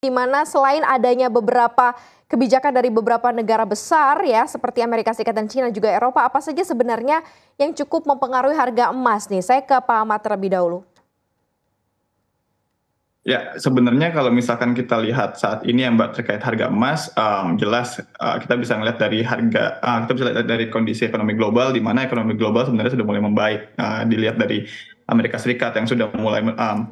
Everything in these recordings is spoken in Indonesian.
di mana selain adanya beberapa kebijakan dari beberapa negara besar ya seperti Amerika Serikat dan China juga Eropa apa saja sebenarnya yang cukup mempengaruhi harga emas nih? Saya ke Pak Ahmad terlebih dahulu. Ya, sebenarnya kalau misalkan kita lihat saat ini ya Mbak terkait harga emas, um, jelas uh, kita bisa melihat dari harga, uh, kita bisa lihat dari kondisi ekonomi global, di mana ekonomi global sebenarnya sudah mulai membaik. Uh, dilihat dari Amerika Serikat yang sudah mulai um,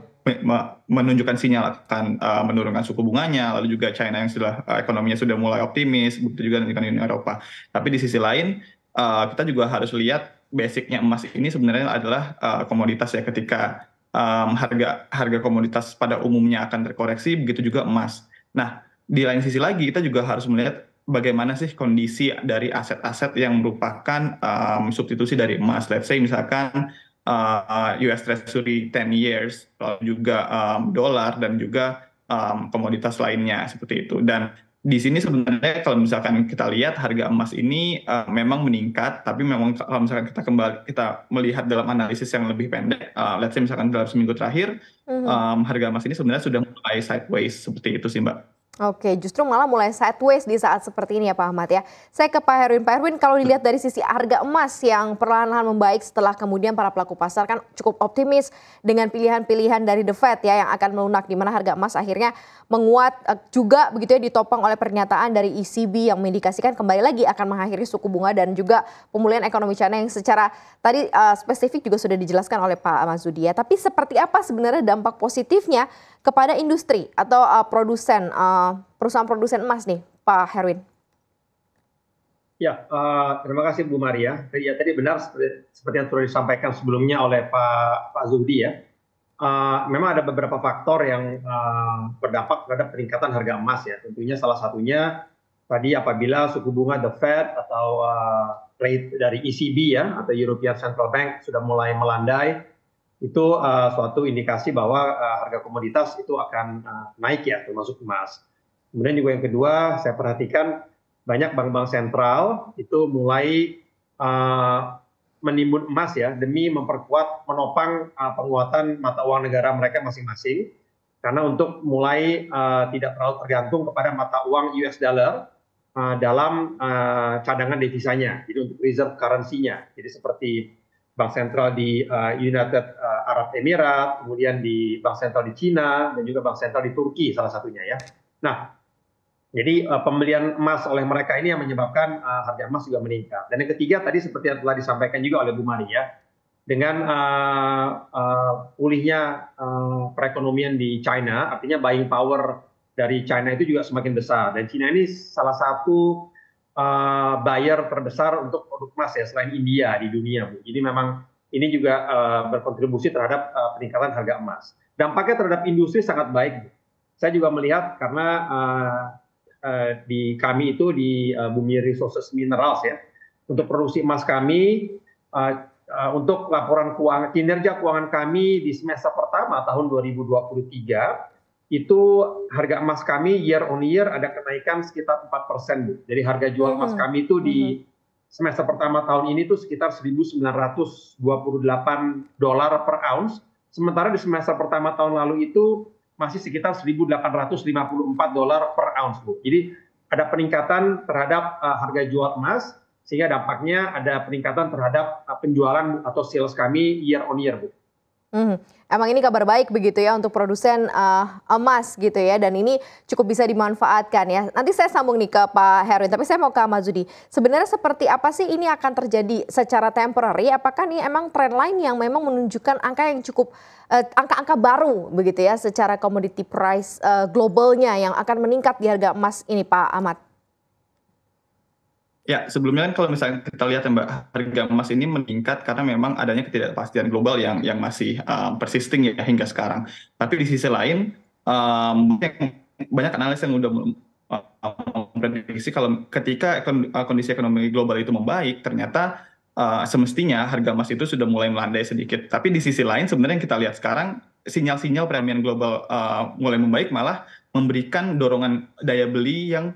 menunjukkan sinyal akan uh, menurunkan suku bunganya, lalu juga China yang sudah uh, ekonominya sudah mulai optimis, begitu juga dengan Uni Eropa. Tapi di sisi lain, uh, kita juga harus lihat basicnya emas ini sebenarnya adalah uh, komoditas ya ketika um, harga harga komoditas pada umumnya akan terkoreksi, begitu juga emas. Nah, di lain sisi lagi kita juga harus melihat bagaimana sih kondisi dari aset-aset yang merupakan um, substitusi dari emas. Let's say misalkan uh, US Treasury 10 years, lalu juga um, dolar dan juga um, komoditas lainnya seperti itu. Dan di sini sebenarnya kalau misalkan kita lihat harga emas ini uh, memang meningkat, tapi memang kalau misalkan kita kembali kita melihat dalam analisis yang lebih pendek, uh, let's say misalkan dalam seminggu terakhir, mm -hmm. um, harga emas ini sebenarnya sudah mulai sideways seperti itu sih mbak. Oke, justru malah mulai sideways di saat seperti ini ya Pak Ahmad ya. Saya ke Pak Herwin. Pak Herwin, kalau dilihat dari sisi harga emas yang perlahan-lahan membaik setelah kemudian para pelaku pasar kan cukup optimis dengan pilihan-pilihan dari The Fed ya yang akan melunak di mana harga emas akhirnya menguat eh, juga begitu ya ditopang oleh pernyataan dari ECB yang mengindikasikan kembali lagi akan mengakhiri suku bunga dan juga pemulihan ekonomi China yang secara tadi uh, spesifik juga sudah dijelaskan oleh Pak Mazudi ya. Tapi seperti apa sebenarnya dampak positifnya kepada industri atau uh, produsen uh, perusahaan produsen emas nih, Pak Herwin? Ya, uh, terima kasih Bu Maria. Ya tadi benar seperti, seperti yang sudah disampaikan sebelumnya oleh Pak Pak Zuhdi ya. Uh, memang ada beberapa faktor yang uh, berdampak terhadap peningkatan harga emas ya. Tentunya salah satunya tadi apabila suku bunga The Fed atau uh, rate dari ECB ya atau European Central Bank sudah mulai melandai itu uh, suatu indikasi bahwa uh, harga komoditas itu akan uh, naik ya, termasuk emas. Kemudian juga yang kedua, saya perhatikan banyak bank-bank sentral itu mulai uh, menimbun emas ya demi memperkuat menopang uh, penguatan mata uang negara mereka masing-masing. Karena untuk mulai uh, tidak terlalu tergantung kepada mata uang US dollar uh, dalam uh, cadangan devisanya, jadi untuk reserve currency-nya. Jadi seperti bank sentral di uh, United uh, Arab Emirates, kemudian di bank sentral di Cina dan juga bank sentral di Turki salah satunya ya. Nah, jadi uh, pembelian emas oleh mereka ini yang menyebabkan uh, harga emas juga meningkat. Dan yang ketiga tadi seperti yang telah disampaikan juga oleh Bu Mari ya, dengan uh, uh, pulihnya uh, perekonomian di China, artinya buying power dari China itu juga semakin besar. Dan China ini salah satu uh, buyer terbesar untuk produk emas ya selain India di dunia bu. Jadi memang ini juga uh, berkontribusi terhadap uh, peningkatan harga emas. Dampaknya terhadap industri sangat baik. Bu. Saya juga melihat karena uh, uh, di kami itu di uh, Bumi Resources Minerals ya untuk produksi emas kami uh, uh, untuk laporan keuangan kinerja keuangan kami di semester pertama tahun 2023 itu harga emas kami year on year ada kenaikan sekitar 4 persen Bu. Jadi harga jual emas hmm. kami itu di semester pertama tahun ini tuh sekitar 1.928 dolar per ounce. Sementara di semester pertama tahun lalu itu masih sekitar 1.854 dolar per ounce Bu. Jadi ada peningkatan terhadap uh, harga jual emas sehingga dampaknya ada peningkatan terhadap uh, penjualan atau sales kami year on year Bu. Hmm, emang ini kabar baik begitu ya untuk produsen uh, emas gitu ya dan ini cukup bisa dimanfaatkan ya. Nanti saya sambung nih ke Pak Herwin, tapi saya mau ke Mazudi. Sebenarnya seperti apa sih ini akan terjadi secara temporary? Apakah ini emang tren lain yang memang menunjukkan angka yang cukup uh, angka-angka uh, baru begitu ya secara commodity price uh, globalnya yang akan meningkat di harga emas ini Pak Ahmad? Ya, sebelumnya kan kalau misalnya kita lihat ya Mbak, harga emas ini meningkat karena memang adanya ketidakpastian global yang yang masih um, persisting ya hingga sekarang. Tapi di sisi lain, um, banyak analis yang sudah memprediksi kalau ketika kondisi ekonomi global itu membaik, ternyata uh, semestinya harga emas itu sudah mulai melandai sedikit. Tapi di sisi lain sebenarnya yang kita lihat sekarang sinyal-sinyal premium global uh, mulai membaik malah memberikan dorongan daya beli yang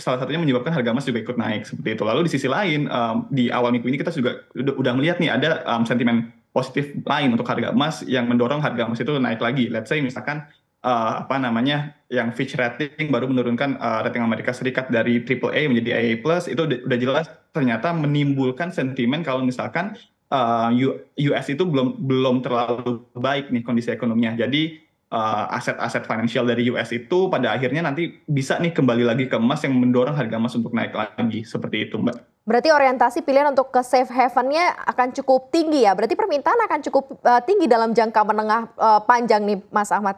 salah satunya menyebabkan harga emas juga ikut naik seperti itu. Lalu di sisi lain um, di awal minggu ini kita juga udah, udah melihat nih ada um, sentimen positif lain untuk harga emas yang mendorong harga emas itu naik lagi. Let's say misalkan uh, apa namanya yang Fitch rating baru menurunkan uh, rating Amerika Serikat dari AAA menjadi AA itu udah jelas ternyata menimbulkan sentimen kalau misalkan uh, US itu belum belum terlalu baik nih kondisi ekonominya. Jadi aset-aset uh, financial dari US itu pada akhirnya nanti bisa nih kembali lagi ke emas yang mendorong harga emas untuk naik lagi seperti itu, Mbak. Berarti orientasi pilihan untuk ke safe havennya akan cukup tinggi ya. Berarti permintaan akan cukup uh, tinggi dalam jangka menengah uh, panjang nih, Mas Ahmad.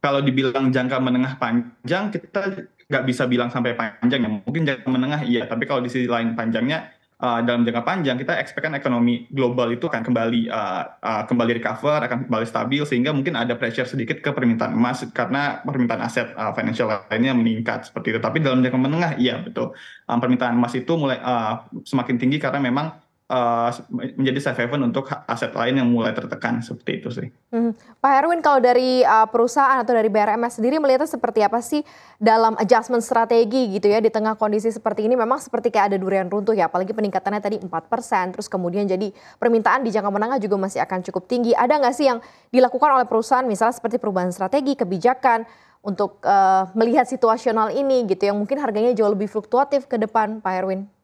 Kalau dibilang jangka menengah panjang, kita nggak bisa bilang sampai panjang ya. Mungkin jangka menengah iya, tapi kalau di sisi lain panjangnya uh, dalam jangka panjang kita expect ekonomi global itu akan kembali uh, uh, kembali recover, akan kembali stabil sehingga mungkin ada pressure sedikit ke permintaan emas karena permintaan aset uh, financial lainnya meningkat seperti itu. Tapi dalam jangka menengah iya betul. Um, permintaan emas itu mulai uh, semakin tinggi karena memang uh, menjadi safe haven untuk aset lain yang mulai tertekan seperti itu sih. Hmm. Pak Herwin kalau dari uh, perusahaan atau dari BRMS sendiri melihatnya seperti apa sih dalam adjustment strategi gitu ya di tengah kondisi seperti ini memang seperti kayak ada durian runtuh ya apalagi peningkatannya tadi 4% terus kemudian jadi permintaan di jangka menengah juga masih akan cukup tinggi. Ada nggak sih yang dilakukan oleh perusahaan misalnya seperti perubahan strategi, kebijakan untuk uh, melihat situasional ini gitu yang mungkin harganya jauh lebih fluktuatif ke depan Pak Herwin?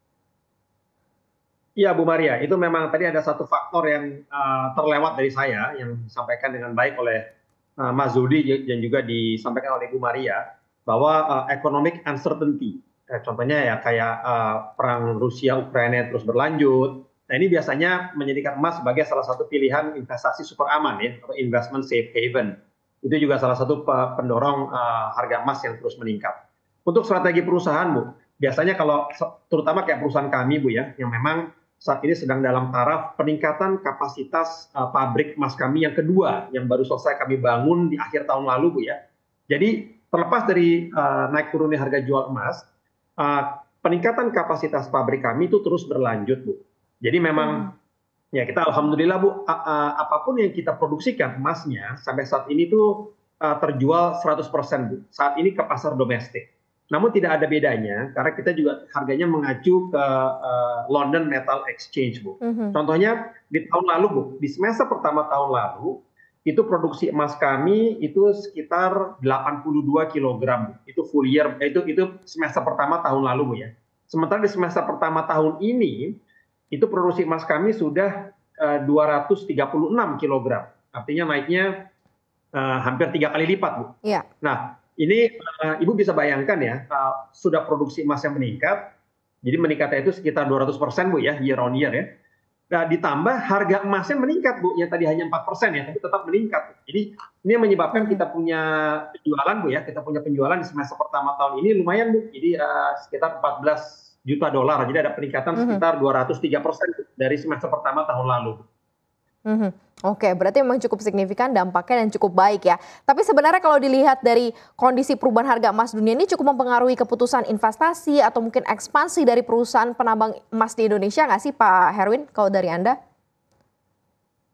Iya Bu Maria, itu memang tadi ada satu faktor yang uh, terlewat dari saya yang disampaikan dengan baik oleh uh, Mas Zudi dan juga disampaikan oleh Bu Maria bahwa uh, economic uncertainty, eh, contohnya ya kayak uh, perang Rusia Ukraina terus berlanjut. Nah ini biasanya menjadikan emas sebagai salah satu pilihan investasi super aman ya atau investment safe haven. Itu juga salah satu pendorong uh, harga emas yang terus meningkat. Untuk strategi perusahaan Bu, biasanya kalau terutama kayak perusahaan kami Bu ya, yang memang saat ini sedang dalam taraf peningkatan kapasitas uh, pabrik emas kami yang kedua yang baru selesai kami bangun di akhir tahun lalu Bu ya. Jadi terlepas dari uh, naik turunnya harga jual emas, uh, peningkatan kapasitas pabrik kami itu terus berlanjut Bu. Jadi memang hmm. ya kita alhamdulillah Bu uh, uh, apa pun yang kita produksikan emasnya sampai saat ini tuh uh, terjual 100% Bu. Saat ini ke pasar domestik. Namun tidak ada bedanya karena kita juga harganya mengacu ke uh, London Metal Exchange, Bu. Mm -hmm. Contohnya di tahun lalu, Bu, di semester pertama tahun lalu itu produksi emas kami itu sekitar 82 kg. Itu full year itu itu semester pertama tahun lalu, Bu ya. Sementara di semester pertama tahun ini itu produksi emas kami sudah uh, 236 kg. Artinya naiknya uh, hampir tiga kali lipat, Bu. Iya. Nah, ini uh, Ibu bisa bayangkan ya, uh, sudah produksi emas yang meningkat, jadi meningkatnya itu sekitar 200 persen Bu ya, year on year ya. Nah, ditambah harga emasnya meningkat Bu, yang tadi hanya 4 persen ya, tapi tetap meningkat. Jadi ini yang menyebabkan kita punya penjualan Bu ya, kita punya penjualan di semester pertama tahun ini lumayan Bu, jadi uh, sekitar 14 juta dolar, jadi ada peningkatan mm -hmm. sekitar 203 persen dari semester pertama tahun lalu. Mm -hmm. Oke, berarti memang cukup signifikan dampaknya dan cukup baik ya. Tapi sebenarnya kalau dilihat dari kondisi perubahan harga emas dunia ini cukup mempengaruhi keputusan investasi atau mungkin ekspansi dari perusahaan penambang emas di Indonesia nggak sih Pak Herwin kalau dari Anda?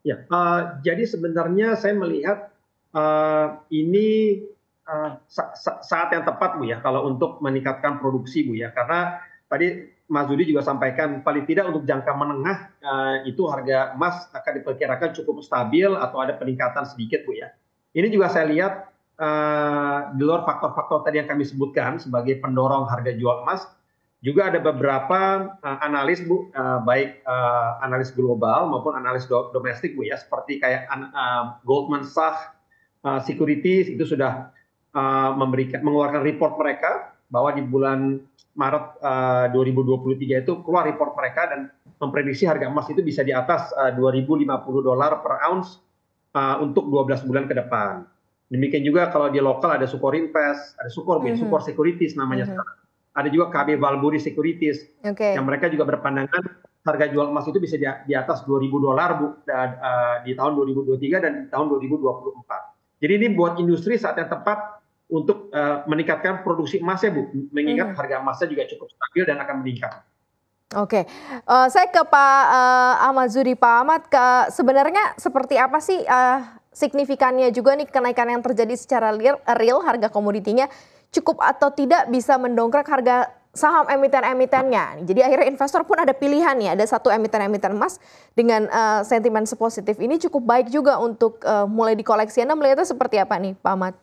Ya, uh, jadi sebenarnya saya melihat uh, ini uh, sa sa saat yang tepat Bu ya kalau untuk meningkatkan produksi Bu ya. Karena tadi Mas Zudi juga sampaikan paling tidak untuk jangka menengah uh, itu harga emas akan diperkirakan cukup stabil atau ada peningkatan sedikit Bu ya. Ini juga saya lihat uh, di luar faktor-faktor tadi yang kami sebutkan sebagai pendorong harga jual emas juga ada beberapa uh, analis Bu uh, baik uh, analis global maupun analis do domestik Bu ya seperti kayak uh, Goldman Sachs uh, Securities itu sudah uh, memberikan mengeluarkan report mereka bahwa di bulan Maret uh, 2023 itu keluar report mereka dan memprediksi harga emas itu bisa di atas uh, 2050 dolar per ounce uh, untuk 12 bulan ke depan. Demikian juga kalau di lokal ada Sukor Invest, ada Sukor mm -hmm. Sukor Securities namanya mm -hmm. Ada juga KB Valburi Securities okay. yang mereka juga berpandangan harga jual emas itu bisa di, di atas 2000 dolar Bu uh, di tahun 2023 dan di tahun 2024. Jadi ini buat industri saat yang tepat untuk uh, meningkatkan produksi emasnya Bu, mengingat hmm. harga emasnya juga cukup stabil dan akan meningkat. Oke, uh, saya ke Pak uh, Ahmad Zuri. Pak Ahmad, ke, sebenarnya seperti apa sih uh, signifikannya juga nih kenaikan yang terjadi secara real, real harga komoditinya cukup atau tidak bisa mendongkrak harga saham emiten-emitennya. Jadi akhirnya investor pun ada pilihan ya, ada satu emiten-emiten emas dengan uh, sentimen sepositif ini cukup baik juga untuk uh, mulai dikoleksi. Anda melihatnya seperti apa nih Pak Ahmad?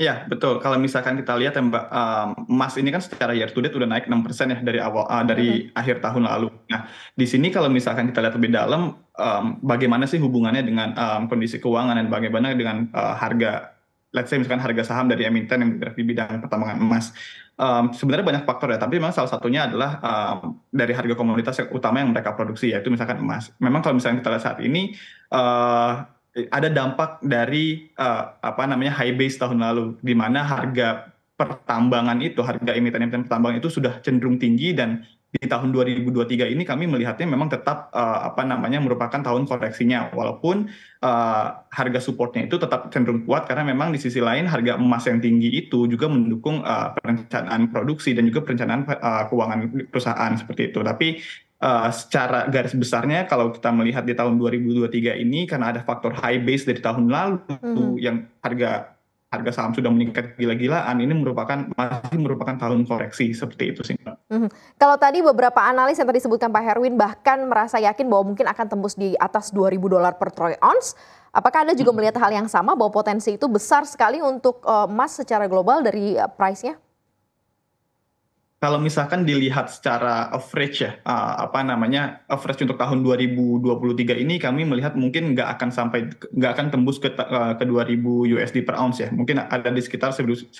Iya, betul. Kalau misalkan kita lihat ya Mbak, um, emas ini kan secara year to date udah naik 6% ya dari awal uh, dari hmm. akhir tahun lalu. Nah, di sini kalau misalkan kita lihat lebih dalam um, bagaimana sih hubungannya dengan um, kondisi keuangan dan bagaimana dengan uh, harga let's say misalkan harga saham dari emiten yang bergerak di bidang pertambangan emas. Um, sebenarnya banyak faktor ya, tapi memang salah satunya adalah um, dari harga komoditas yang utama yang mereka produksi yaitu misalkan emas. Memang kalau misalnya kita lihat saat ini uh, ada dampak dari uh, apa namanya high base tahun lalu di mana harga pertambangan itu harga emiten-emiten pertambangan itu sudah cenderung tinggi dan di tahun 2023 ini kami melihatnya memang tetap uh, apa namanya merupakan tahun koreksinya. Walaupun uh, harga supportnya itu tetap cenderung kuat karena memang di sisi lain harga emas yang tinggi itu juga mendukung uh, perencanaan produksi dan juga perencanaan uh, keuangan perusahaan seperti itu. Tapi Uh, secara garis besarnya kalau kita melihat di tahun 2023 ini karena ada faktor high base dari tahun lalu mm-hmm. yang harga harga saham sudah meningkat gila-gilaan ini merupakan masih merupakan tahun koreksi seperti itu sih Mm-hmm. Kalau tadi beberapa analis yang tadi disebutkan Pak Herwin bahkan merasa yakin bahwa mungkin akan tembus di atas 2000 dolar per troy ounce. Apakah Anda juga mm-hmm. melihat hal yang sama bahwa potensi itu besar sekali untuk uh, emas secara global dari uh, price-nya? Kalau misalkan dilihat secara average ya, uh, apa namanya average untuk tahun 2023 ini kami melihat mungkin nggak akan sampai nggak akan tembus ke uh, ke 2000 USD per ounce ya, mungkin ada di sekitar 1950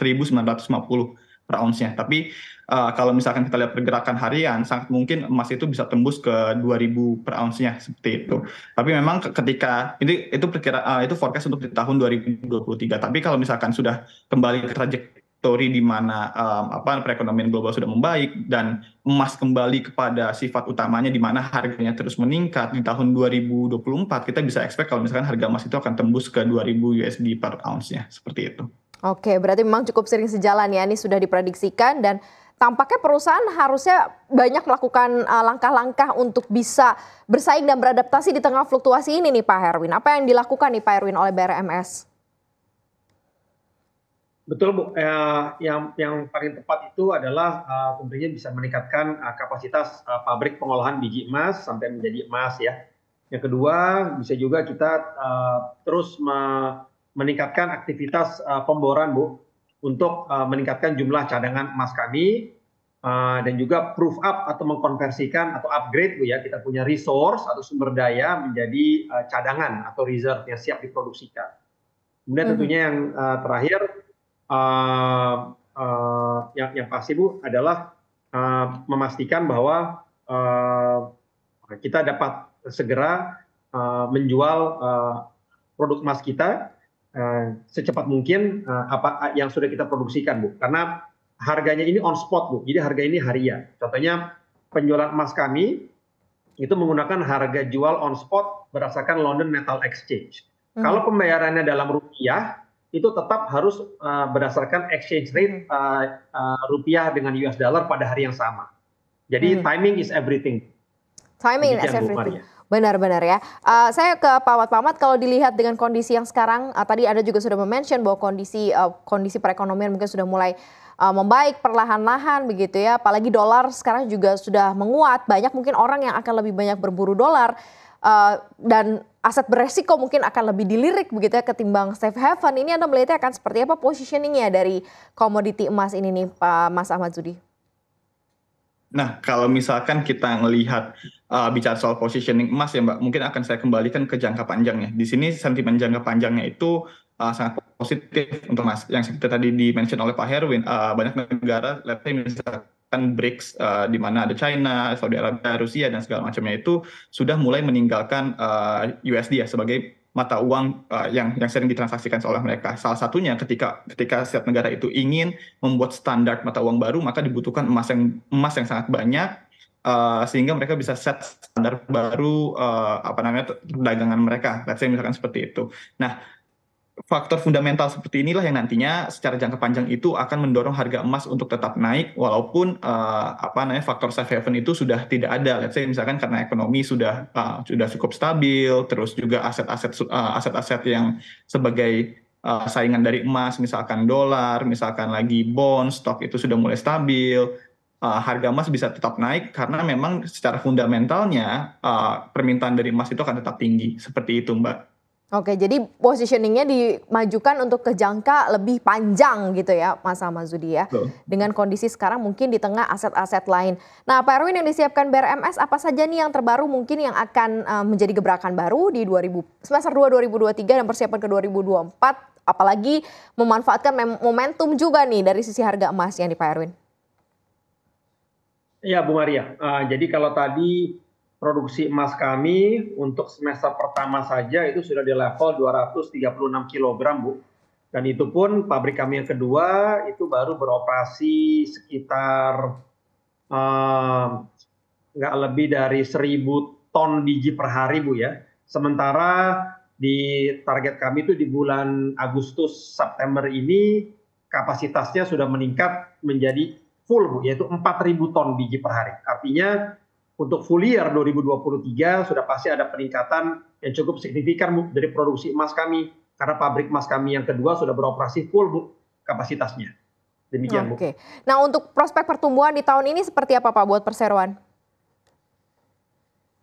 per ounce-nya. Tapi uh, kalau misalkan kita lihat pergerakan harian, sangat mungkin emas itu bisa tembus ke 2000 per ounce-nya seperti itu. Tapi memang ketika ini itu perkira uh, itu forecast untuk di tahun 2023. Tapi kalau misalkan sudah kembali ke trajektori story di mana um, apa perekonomian global sudah membaik dan emas kembali kepada sifat utamanya di mana harganya terus meningkat di tahun 2024 kita bisa expect kalau misalkan harga emas itu akan tembus ke 2000 USD per ounce-nya seperti itu. Oke, berarti memang cukup sering sejalan ya ini sudah diprediksikan dan tampaknya perusahaan harusnya banyak melakukan langkah-langkah untuk bisa bersaing dan beradaptasi di tengah fluktuasi ini nih Pak Herwin. Apa yang dilakukan nih Pak Herwin oleh BRMS? Betul Bu, eh, yang yang paling tepat itu adalah uh, tentunya bisa meningkatkan uh, kapasitas uh, pabrik pengolahan biji emas sampai menjadi emas ya. Yang kedua bisa juga kita uh, terus me meningkatkan aktivitas uh, pemboran Bu untuk uh, meningkatkan jumlah cadangan emas kami uh, dan juga proof up atau mengkonversikan atau upgrade Bu ya kita punya resource atau sumber daya menjadi uh, cadangan atau reserve yang siap diproduksikan. Kemudian mhm. tentunya yang uh, terakhir uh, uh, yang yang pasti bu adalah uh, memastikan bahwa uh, kita dapat segera uh, menjual uh, produk emas kita uh, secepat mungkin uh, apa yang sudah kita produksikan bu karena harganya ini on spot bu jadi harga ini harian contohnya penjualan emas kami itu menggunakan harga jual on spot berdasarkan London Metal Exchange. Hmm. Kalau pembayarannya dalam rupiah, itu tetap harus uh, berdasarkan exchange rate uh, uh, rupiah dengan US dollar pada hari yang sama. Jadi hmm. timing is everything. Timing is everything. Benar-benar ya. Uh, saya ke Pak. Pak Ahmad, kalau dilihat dengan kondisi yang sekarang, uh, tadi Anda juga sudah mention bahwa kondisi uh, kondisi perekonomian mungkin sudah mulai uh, membaik perlahan-lahan begitu ya. Apalagi dolar sekarang juga sudah menguat. Banyak mungkin orang yang akan lebih banyak berburu dolar uh, dan aset beresiko mungkin akan lebih dilirik begitu ya ketimbang safe haven. Ini Anda melihatnya akan seperti apa positioningnya dari komoditi emas ini nih Pak Mas Ahmad Zudi? Nah, kalau misalkan kita melihat uh, bicara soal positioning emas ya Mbak, mungkin akan saya kembalikan ke jangka panjangnya. Di sini sentimen jangka panjangnya itu uh, sangat positif untuk emas. Yang seperti tadi di-mention oleh Pak Herwin, uh, banyak negara, let's say misalkan kan BRICS uh, di mana ada China, Saudi Arabia, Rusia dan segala macamnya itu sudah mulai meninggalkan uh, eh, USD ya sebagai mata uang uh, yang yang sering ditransaksikan oleh mereka. Salah satunya ketika ketika setiap negara itu ingin membuat standar mata uang baru, maka dibutuhkan emas yang emas yang sangat banyak uh, sehingga mereka bisa set standar baru uh, apa namanya perdagangan mereka. Let's say misalkan seperti itu. Nah, faktor fundamental seperti inilah yang nantinya secara jangka panjang itu akan mendorong harga emas untuk tetap naik walaupun uh, apa namanya faktor safe haven itu sudah tidak ada. Let's say misalkan karena ekonomi sudah uh, sudah cukup stabil, terus juga aset-aset uh, aset-aset yang sebagai uh, saingan dari emas, misalkan dolar, misalkan lagi bond, stok itu sudah mulai stabil, uh, harga emas bisa tetap naik karena memang secara fundamentalnya uh, permintaan dari emas itu akan tetap tinggi. Seperti itu, Mbak. Oke, jadi positioningnya dimajukan untuk ke jangka lebih panjang gitu ya, Mas Ahmazudi ya. Betul. Dengan kondisi sekarang mungkin di tengah aset-aset lain. Nah, Pak Erwin yang disiapkan BRMS apa saja nih yang terbaru mungkin yang akan uh, menjadi gebrakan baru di 2000 semester 2 2023 dan persiapan ke 2024 apalagi memanfaatkan momentum juga nih dari sisi harga emas yang di Pak Erwin. Iya, Bu Maria. Uh, jadi kalau tadi produksi emas kami untuk semester pertama saja itu sudah di level 236 kg, Bu. Dan itu pun pabrik kami yang kedua itu baru beroperasi sekitar nggak uh, lebih dari 1000 ton biji per hari, Bu ya. Sementara di target kami itu di bulan Agustus September ini kapasitasnya sudah meningkat menjadi full Bu, yaitu 4000 ton biji per hari. Artinya untuk full year 2023 sudah pasti ada peningkatan yang cukup signifikan dari produksi emas kami karena pabrik emas kami yang kedua sudah beroperasi full Bu kapasitasnya. Demikian Oke. Bu. Nah, untuk prospek pertumbuhan di tahun ini seperti apa Pak buat perseroan?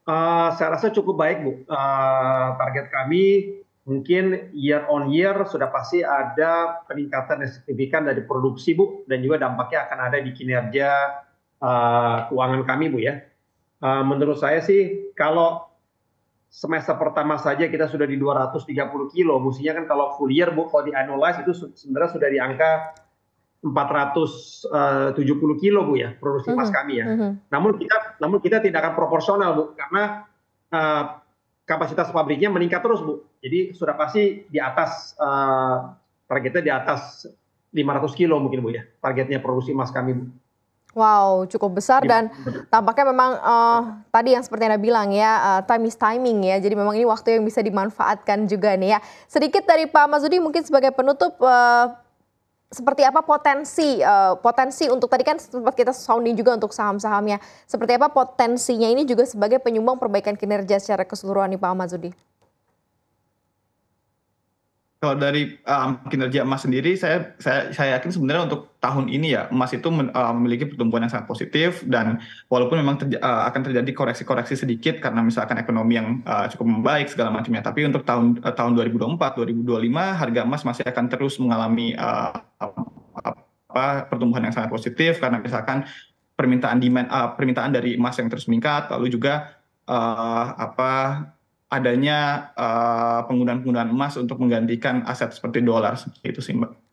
Uh, saya rasa cukup baik Bu. Uh, target kami mungkin year on year sudah pasti ada peningkatan yang signifikan dari produksi Bu dan juga dampaknya akan ada di kinerja uh, keuangan kami Bu ya. Uh, menurut saya sih kalau semester pertama saja kita sudah di 230 kilo, mestinya kan kalau full year bu, kalau di annualize itu sebenarnya sudah di angka 470 eh, kilo bu ya produksi emas mm-hmm. kami ya. Mm -hmm. Namun kita namun kita tidak akan proporsional bu karena uh, kapasitas pabriknya meningkat terus bu. Jadi sudah pasti di atas uh, targetnya di atas 500 kilo mungkin bu ya targetnya produksi emas kami bu. Wow, cukup besar dan tampaknya memang uh, tadi yang seperti Anda bilang ya, uh, time is timing ya. Jadi memang ini waktu yang bisa dimanfaatkan juga nih ya. Sedikit dari Pak Mazudi mungkin sebagai penutup uh, seperti apa potensi uh, potensi untuk tadi kan sempat kita sounding juga untuk saham-sahamnya. Seperti apa potensinya ini juga sebagai penyumbang perbaikan kinerja secara keseluruhan nih Pak Mazudi? Kalau dari um, kinerja emas sendiri, saya, saya saya yakin sebenarnya untuk tahun ini ya emas itu men, uh, memiliki pertumbuhan yang sangat positif dan walaupun memang terja, uh, akan terjadi koreksi-koreksi sedikit karena misalkan ekonomi yang uh, cukup membaik segala macamnya, tapi untuk tahun uh, tahun 2024 2025 harga emas masih akan terus mengalami uh, apa pertumbuhan yang sangat positif karena misalkan permintaan demand uh, permintaan dari emas yang terus meningkat lalu juga uh, apa adanya uh, penggunaan penggunaan emas untuk menggantikan aset seperti dolar seperti itu sih mbak.